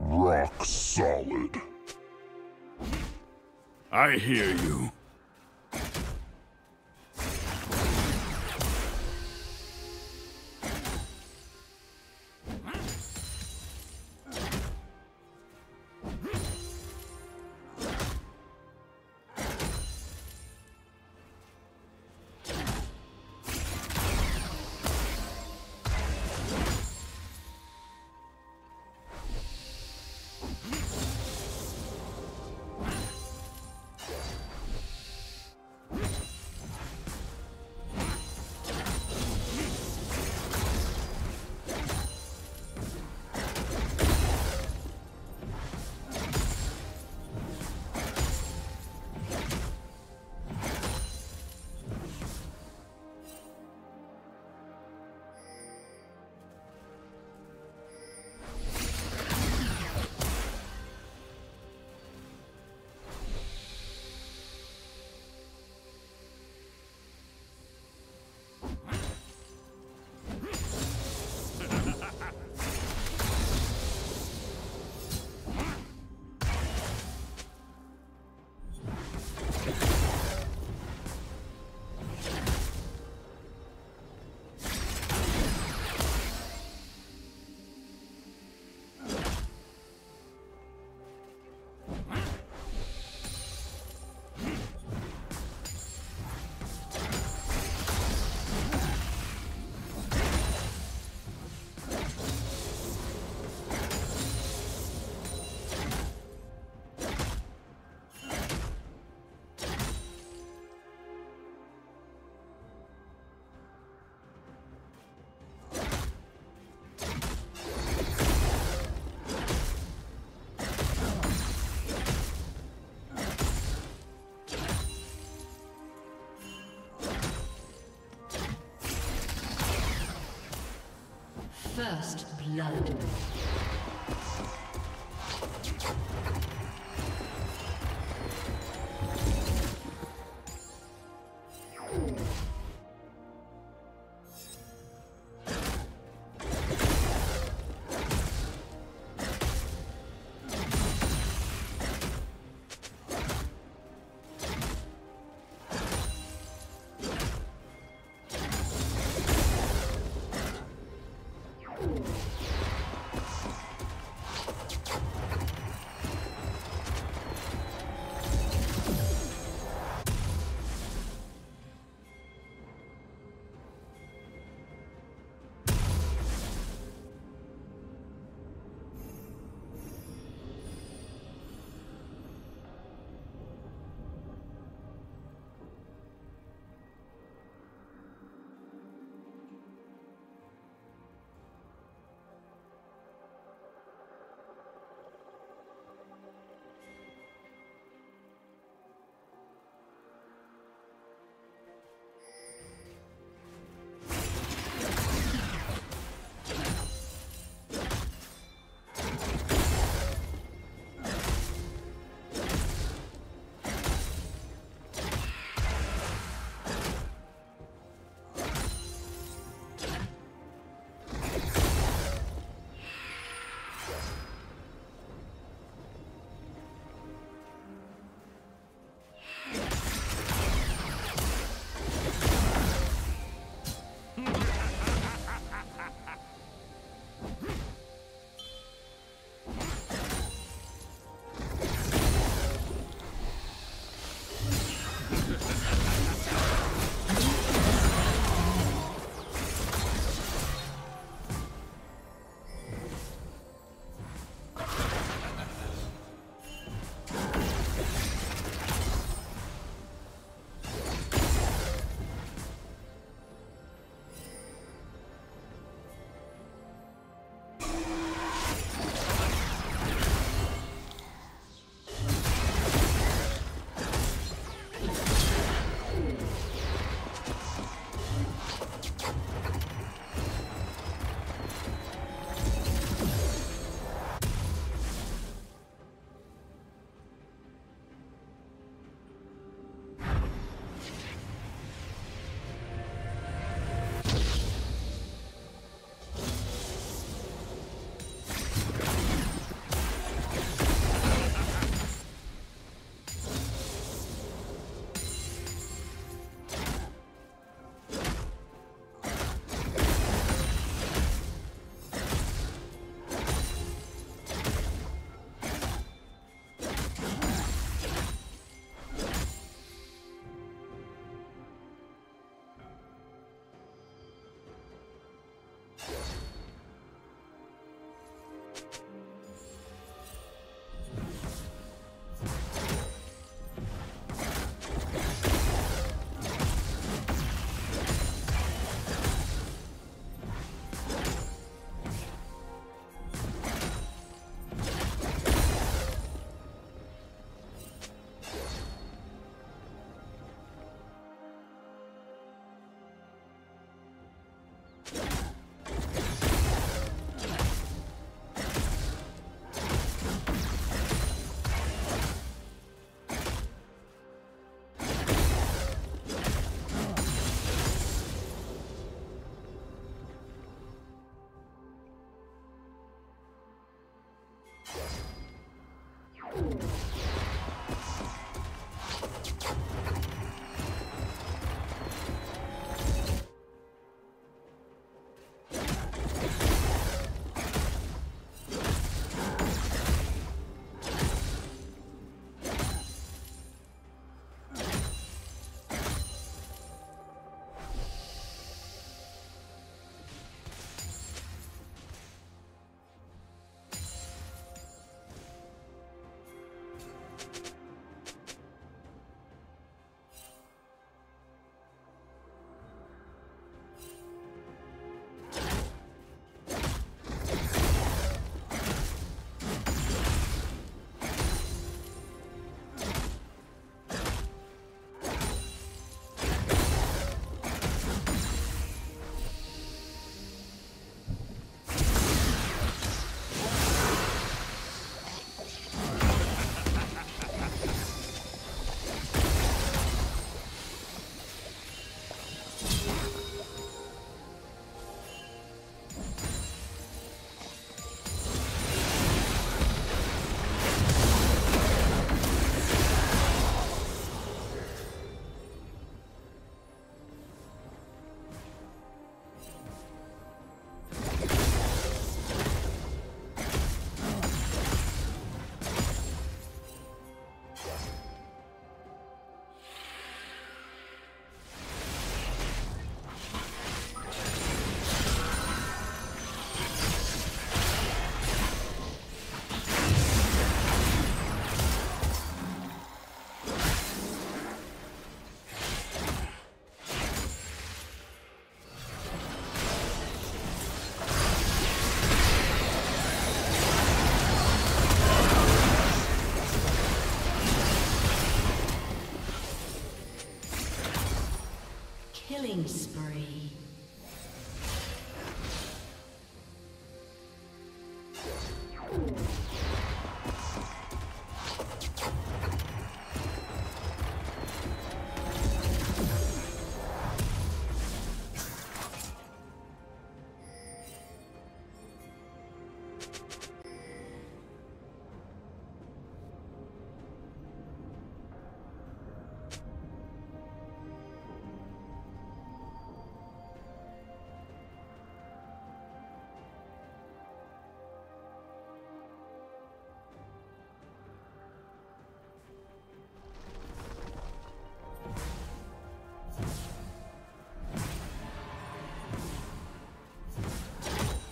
Rock solid. I hear you. First blood.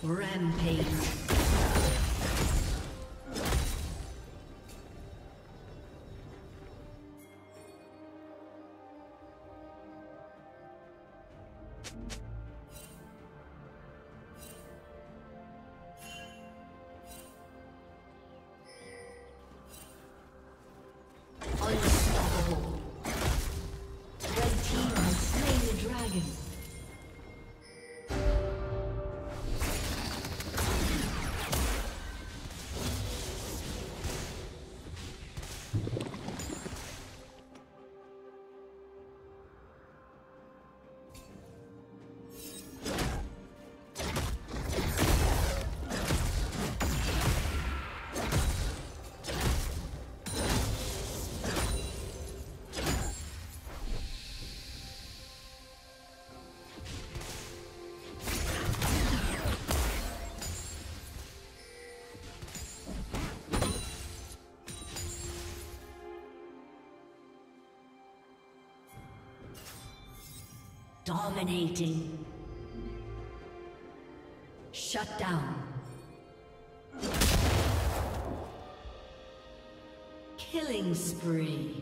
Rampage. Dominating. Shut down. Killing spree.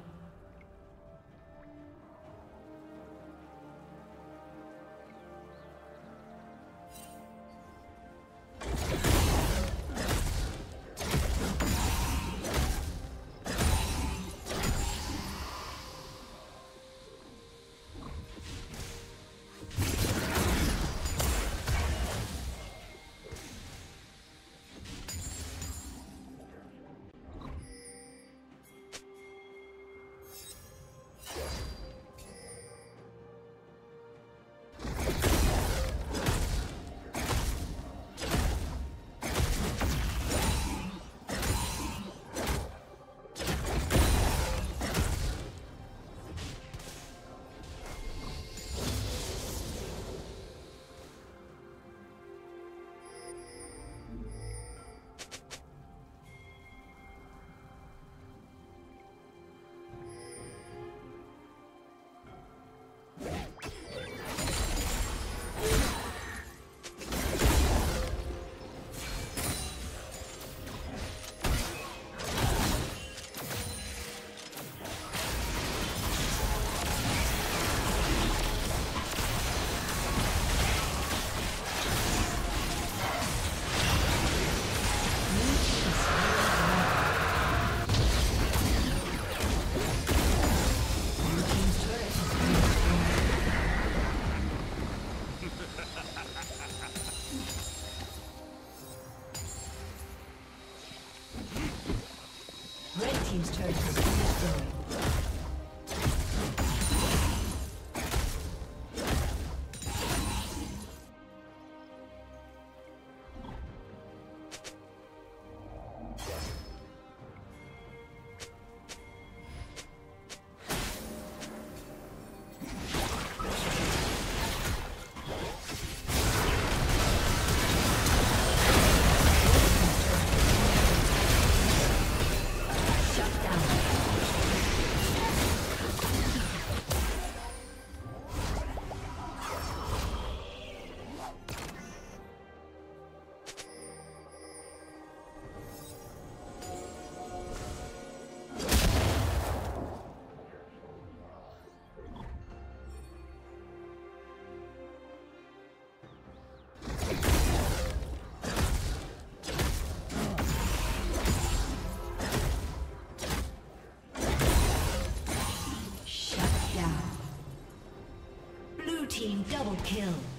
Kill.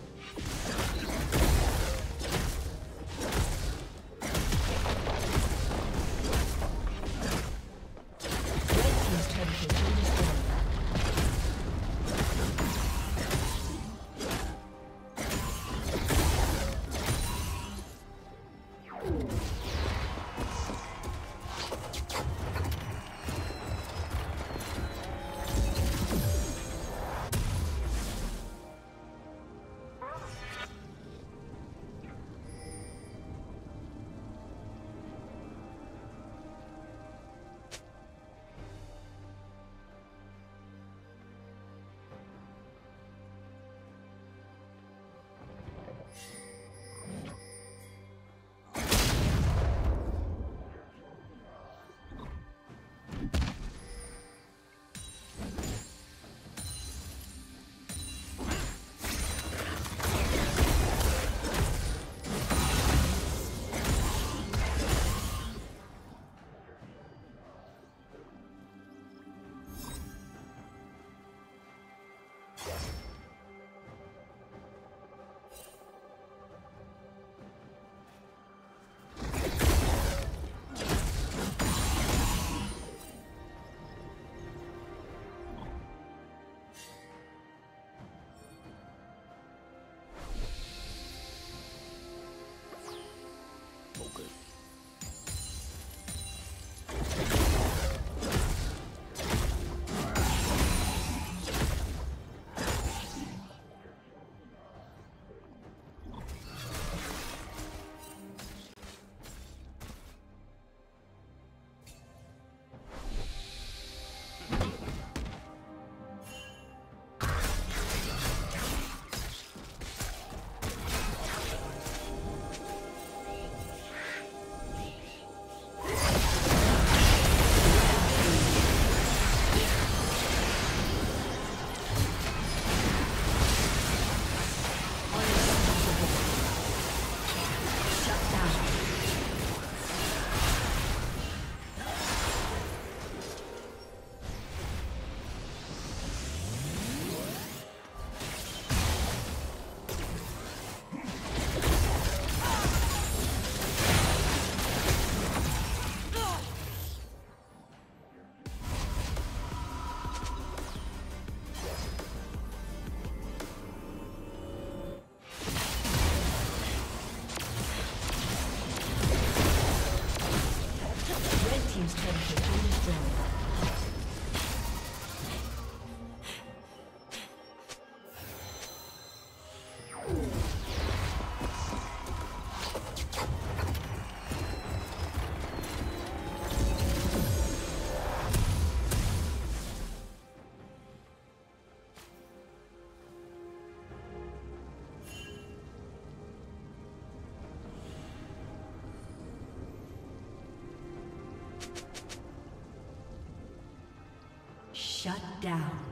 Down.